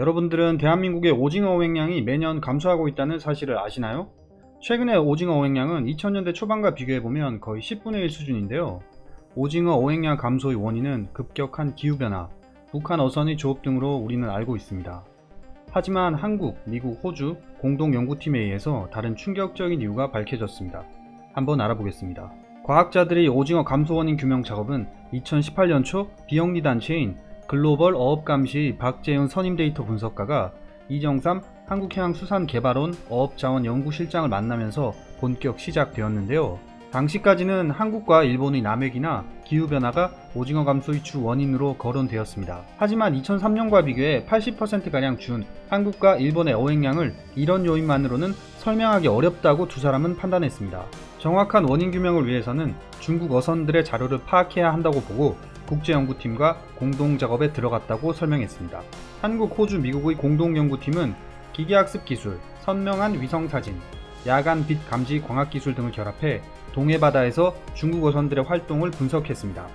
여러분들은 대한민국의 오징어 어획량이 매년 감소하고 있다는 사실을 아시나요? 최근에 오징어 어획량은 2000년대 초반과 비교해보면 거의 10분의 1 수준인데요. 오징어 어획량 감소의 원인은 급격한 기후변화, 북한 어선의 조업 등으로 우리는 알고 있습니다. 하지만 한국, 미국, 호주 공동 연구팀에 의해서 다른 충격적인 이유가 밝혀졌습니다. 한번 알아보겠습니다. 과학자들의 오징어 감소 원인 규명 작업은 2018년 초 비영리 단체인 글로벌 어업감시 박재훈 선임 데이터 분석가가 이정삼 한국해양수산개발원 어업자원연구실장을 만나면서 본격 시작되었는데요. 당시까지는 한국과 일본의 남획이나 기후변화가 오징어 감소의 주 원인으로 거론되었습니다. 하지만 2003년과 비교해 80%가량 준 한국과 일본의 어획량을 이런 요인만으로는 설명하기 어렵다고 두 사람은 판단했습니다. 정확한 원인 규명을 위해서는 중국 어선들의 자료를 파악해야 한다고 보고 국제연구팀과 공동작업에 들어갔다고 설명했습니다. 한국, 호주, 미국의 공동연구팀은 기계학습 기술, 선명한 위성사진, 야간 빛 감지 광학기술 등을 결합해 동해바다에서 중국 어선들의 활동을 분석했습니다.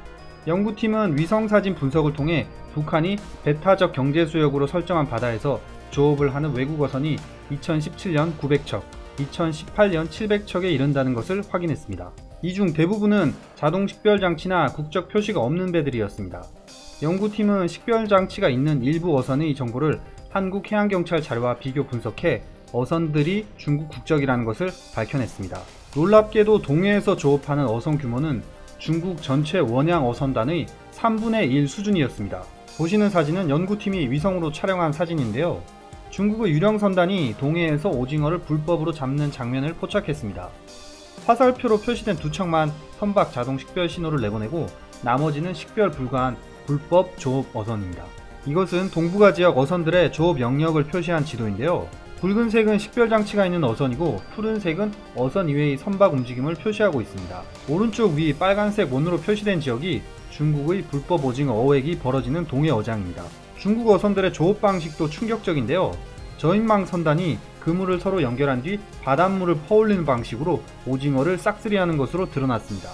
연구팀은 위성사진 분석을 통해 북한이 배타적 경제수역으로 설정한 바다에서 조업을 하는 외국 어선이 2017년 900척, 2018년 700척에 이른다는 것을 확인했습니다. 이 중 대부분은 자동 식별 장치나 국적 표시가 없는 배들이었습니다. 연구팀은 식별 장치가 있는 일부 어선의 정보를 한국해양경찰 자료와 비교 분석해 어선들이 중국 국적이라는 것을 밝혀냈습니다. 놀랍게도 동해에서 조업하는 어선 규모는 중국 전체 원양 어선단의 3분의 1 수준이었습니다. 보시는 사진은 연구팀이 위성으로 촬영한 사진인데요. 중국의 유령 선단이 동해에서 오징어를 불법으로 잡는 장면을 포착했습니다. 화살표로 표시된 두 척만 선박 자동 식별 신호를 내보내고 나머지는 식별 불가한 불법 조업 어선입니다. 이것은 동북아 지역 어선들의 조업 영역을 표시한 지도인데요. 붉은색은 식별 장치가 있는 어선이고 푸른색은 어선 이외의 선박 움직임을 표시하고 있습니다. 오른쪽 위 빨간색 원으로 표시된 지역이 중국의 불법 오징어 어획이 벌어지는 동해 어장입니다. 중국 어선들의 조업 방식도 충격적인데요. 저인망 선단이 그물을 서로 연결한 뒤 바닷물을 퍼올리는 방식으로 오징어를 싹쓸이하는 것으로 드러났습니다.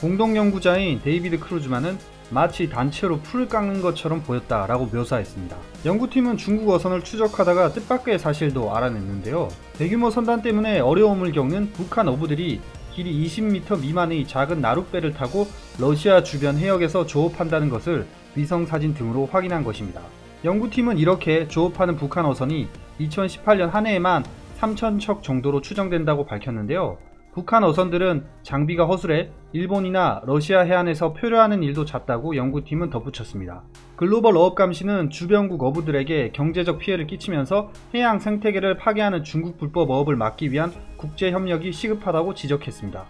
공동 연구자인 데이비드 크루즈만은 마치 단체로 풀을 깎는 것처럼 보였다라고 묘사했습니다. 연구팀은 중국 어선을 추적하다가 뜻밖의 사실도 알아냈는데요. 대규모 선단 때문에 어려움을 겪는 북한 어부들이 길이 20m 미만의 작은 나룻배를 타고 러시아 주변 해역에서 조업한다는 것을 위성 사진 등으로 확인한 것입니다. 연구팀은 이렇게 조업하는 북한 어선이 2018년 한 해에만 3,000척 정도로 추정된다고 밝혔는데요. 북한 어선들은 장비가 허술해 일본이나 러시아 해안에서 표류하는 일도 잦다고 연구팀은 덧붙였습니다. 글로벌 어업 감시는 주변국 어부들에게 경제적 피해를 끼치면서 해양 생태계를 파괴하는 중국 불법 어업을 막기 위한 국제 협력이 시급하다고 지적했습니다.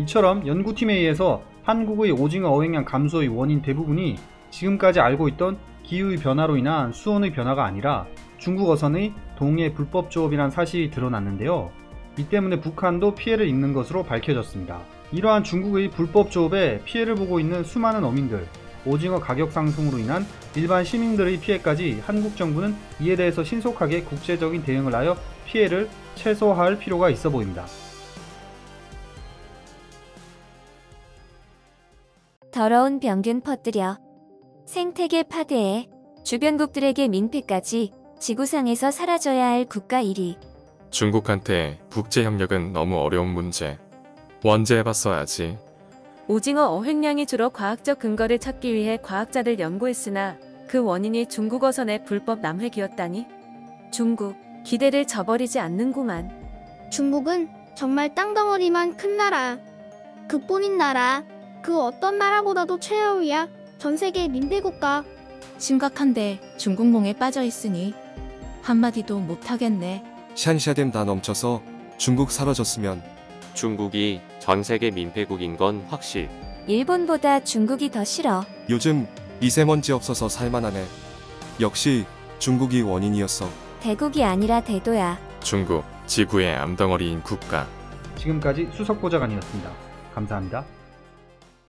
이처럼 연구팀에 의해서 한국의 오징어 어획량 감소의 원인 대부분이 지금까지 알고 있던 기후의 변화로 인한 수온의 변화가 아니라 중국 어선의 동해 불법 조업이란 사실이 드러났는데요. 이 때문에 북한도 피해를 입는 것으로 밝혀졌습니다. 이러한 중국의 불법 조업에 피해를 보고 있는 수많은 어민들, 오징어 가격 상승으로 인한 일반 시민들의 피해까지 한국 정부는 이에 대해서 신속하게 국제적인 대응을 하여 피해를 최소화할 필요가 있어 보입니다. 더러운 병균 퍼뜨려 생태계 파괴에 주변국들에게 민폐까지 지구상에서 사라져야 할 국가 1위. 중국한테 국제협력은 너무 어려운 문제. 원제 해봤어야지. 오징어 어획량이 줄어 과학적 근거를 찾기 위해 과학자들 연구했으나 그 원인이 중국 어선의 불법 남획이었다니? 중국, 기대를 저버리지 않는구만. 중국은 정말 땅덩어리만 큰 나라. 극본인 나라. 그 어떤 나라보다도 최하위야. 전 세계 민폐국가. 심각한데 중국몽에 빠져 있으니 한마디도 못하겠네. 샨샤댐 다 넘쳐서 중국 사라졌으면 중국이 전 세계 민폐국인 건 확실. 일본보다 중국이 더 싫어. 요즘 미세먼지 없어서 살만하네. 역시 중국이 원인이었어. 대국이 아니라 대도야. 중국, 지구의 암덩어리인 국가. 지금까지 수석보좌관이었습니다. 감사합니다.